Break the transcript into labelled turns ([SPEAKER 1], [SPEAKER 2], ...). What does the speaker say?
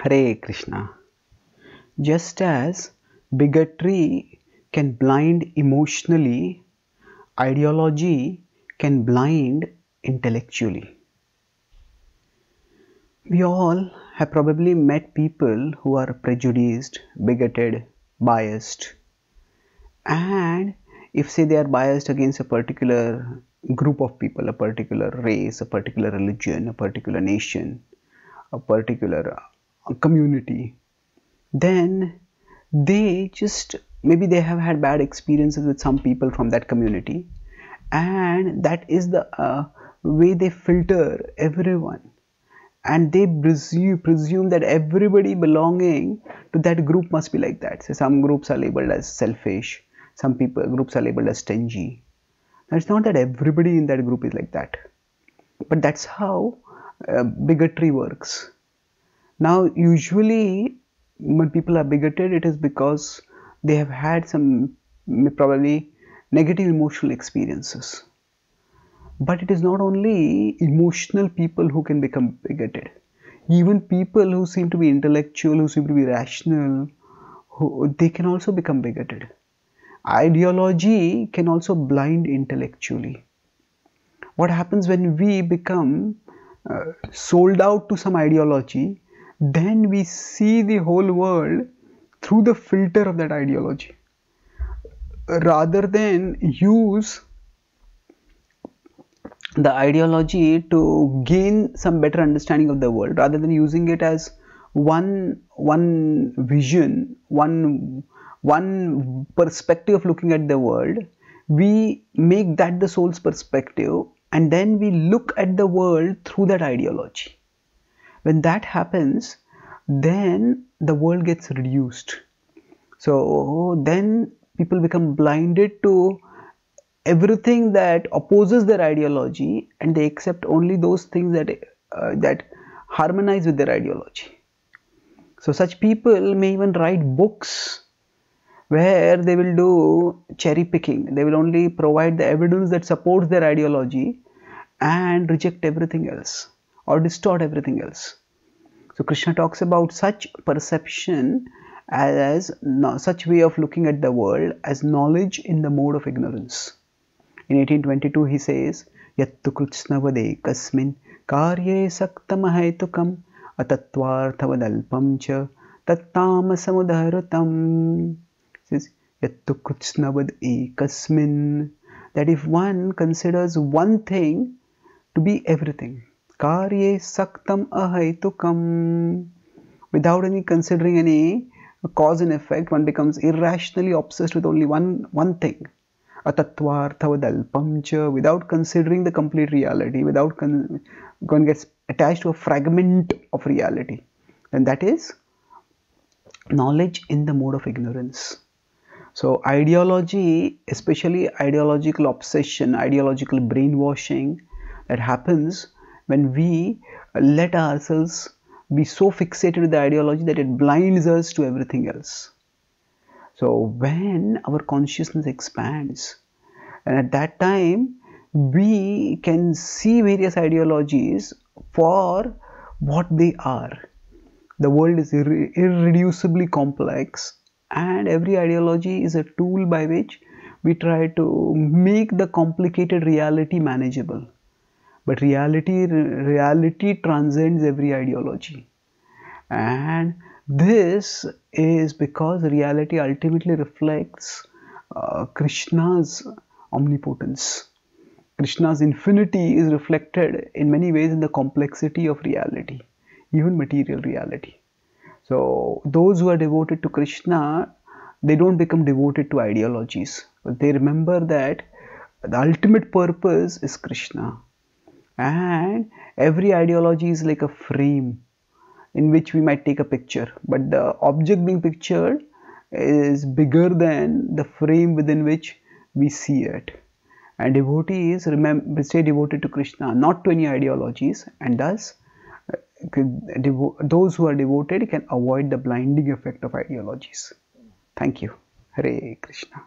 [SPEAKER 1] Hare Krishna. Just as bigotry can blind emotionally, ideology can blind intellectually. We all have probably met people who are prejudiced, bigoted, biased, and if say they are biased against a particular group of people, a particular race, a particular religion, a particular nation, a particular community, then they just maybe they have had bad experiences with some people from that community, and that is the uh, way they filter everyone and they presume, presume that everybody belonging to that group must be like that. So some groups are labeled as selfish, some people groups are labeled as stingy. Now it's not that everybody in that group is like that, but that's how uh, bigotry works. Now usually when people are bigoted, it is because they have had some probably negative emotional experiences. But it is not only emotional people who can become bigoted. Even people who seem to be intellectual who seem to be rational who they can also become bigoted. Ideology can also blind intellectually. What happens when we become uh, sold out to some ideology then we see the whole world through the filter of that ideology. Rather than use the ideology to gain some better understanding of the world rather than using it as one one vision one one perspective of looking at the world we make that the soul's perspective and then we look at the world through that ideology when that happens then the world gets reduced. So then people become blinded to everything that opposes their ideology and they accept only those things that uh, that harmonize with their ideology. So such people may even write books where they will do cherry picking. They will only provide the evidence that supports their ideology and reject everything else or distort everything else. So Krishna talks about such perception as no, such way of looking at the world as knowledge in the mode of ignorance. In 1822 he says, Yattu Krishnavade kasmin karye saktamahetukam atatvarthavadalpam cha tattamasamudharatam. says, Yattu kasmin. That if one considers one thing to be everything, karye saktam ahaitukam without any considering any cause and effect one becomes irrationally obsessed with only one one thing. Atattvarthavadalpam without considering the complete reality, without one gets attached to a fragment of reality, then that is knowledge in the mode of ignorance. So, ideology, especially ideological obsession, ideological brainwashing, that happens when we let ourselves be so fixated with the ideology that it blinds us to everything else. So when our consciousness expands, and at that time we can see various ideologies for what they are. The world is irre irreducibly complex, and every ideology is a tool by which we try to make the complicated reality manageable. But reality, reality transcends every ideology, and this is because reality ultimately reflects uh, Krishna's omnipotence. Krishna's infinity is reflected in many ways in the complexity of reality, even material reality. So, those who are devoted to Krishna, they don't become devoted to ideologies, but they remember that the ultimate purpose is Krishna. And every ideology is like a frame in which we might take a picture. But the object being pictured is bigger than the frame within which we see it. And devotees remember stay devoted to krishna not to any ideologies. And thus those who are devoted can avoid the blinding effect of ideologies. Thank you. Hare krishna